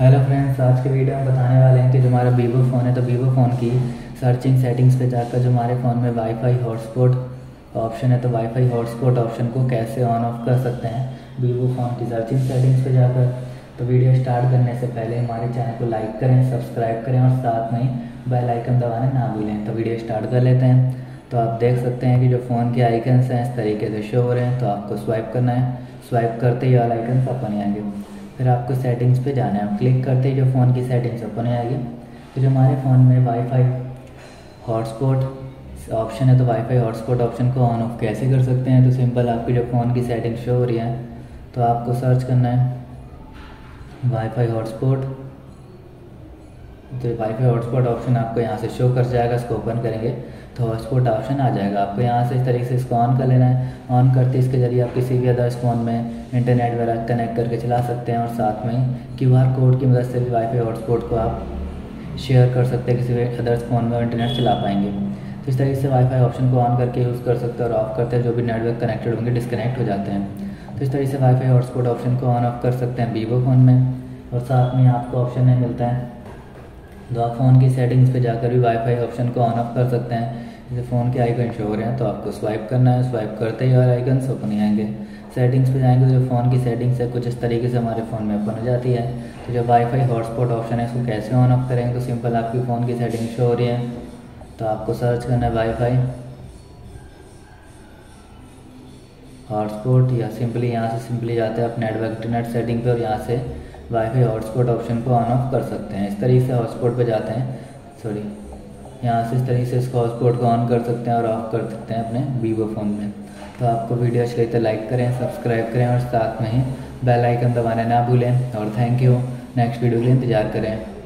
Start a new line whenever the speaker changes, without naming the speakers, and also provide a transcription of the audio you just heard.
Hello friends आज के video में बताने वाले हैं कि जो हमारा वीवो फ़ोन है तो वीवो फ़ोन की सर्चिंग सेटिंग्स पे जाकर जो हमारे फ़ोन में वाईफाई हॉटस्पॉट ऑप्शन है तो वाईफाई हॉटस्पॉट ऑप्शन को कैसे ऑन ऑफ़ कर सकते हैं? वीवो फ़ोन की सर्चिंग सेटिंग्स पे जाकर। तो वीडियो स्टार्ट करने से पहले हमारे चैनल को लाइक करें सब्सक्राइब करें और साथ में बेल आइकन दबाना ना भूलें। तो वीडियो स्टार्ट कर लेते हैं। तो आप देख सकते हैं कि जो फ़ोन के आइकन्स हैं, इस तरीके से शो हो रहे हैं। तो आपको स्वाइप करना है। स्वाइप करते ही वाला आइकन अपन आएँगे। फिर आपको सेटिंग्स पे जाना है। क्लिक करते ही जो फ़ोन की सेटिंग्स ओपन आएगी तो जो हमारे फ़ोन में वाईफाई हॉटस्पॉट ऑप्शन है तो वाईफाई हॉटस्पॉट ऑप्शन को ऑन ऑफ़ कैसे कर सकते हैं? तो सिंपल आपकी जो फ़ोन की सेटिंग शो हो रही है तो आपको सर्च करना है। वाईफाई हॉटस्पॉट तो वाईफाई हॉटस्पॉट ऑप्शन आपको यहाँ से शो कर जाएगा, इसको ओपन करेंगे। तो हॉटस्पॉट ऑप्शन आ जाएगा। आपको यहाँ से इस तरीके से इसको ऑन कर लेना है। ऑन करते इसके ज़रिए आप किसी भी अदर्स फ़ोन में इंटरनेट वगैरह कनेक्ट करके चला सकते हैं और साथ में क्यू आर कोड की मदद से भी वाईफाई हॉटस्पॉट को आप शेयर कर सकते हैं, किसी अदर्स फ़ोन में इंटरनेट चला पाएँगे। तो इस तरीके से वाईफाई ऑप्शन को ऑन करके यूज़ कर सकते हैं और ऑफ़ करते हैं, जो भी नेटवर्क कनेक्टेड होंगे डिसकनेक्ट हो जाते हैं। तो इस तरीके से वाईफाई हॉटस्पॉट ऑप्शन को ऑन ऑफ़ कर सकते हैं वीवो फ़ोन में और साथ में आपको ऑप्शन है मिलता है। तो आप फ़ोन की सेटिंग्स पे जाकर भी वाईफाई ऑप्शन को ऑन ऑफ़ कर सकते हैं। जैसे फ़ोन के आइकन शो हो रहे हैं तो आपको स्वाइप करना है। स्वाइप करते ही और आइकन ओपन आएँगे। सेटिंग्स पे जाएँगे तो जो फ़ोन की सेटिंग्स है, कुछ इस तरीके से हमारे फ़ोन में ओपन हो जाती है। तो जो वाईफाई हॉटस्पॉट ऑप्शन है, इसको कैसे ऑन ऑफ़ करेंगे तो सिंपल आपकी फ़ोन की सेटिंग शो हो रही है। तो आपको सर्च करना है वाईफाई हॉटस्पॉट या सिंपली यहाँ से सिंपली जाते हैं, आप नेटवर्क इंटरनेट सेटिंग पे और यहाँ से वाईफाई हॉटस्पॉट ऑप्शन को ऑन ऑफ़ कर सकते हैं। इस तरीके से हॉटस्पॉट पे जाते हैं। सॉरी यहाँ से इस तरीके से इसको हॉटस्पॉट को ऑन कर सकते हैं और ऑफ़ कर सकते हैं अपने वीवो फ़ोन में। तो आपको वीडियो अच्छी लगी तो लाइक करें, सब्सक्राइब करें और साथ में ही बेल आइकन दबाना ना भूलें। और थैंक यू नेक्स्ट वीडियो के लिए इंतज़ार करें।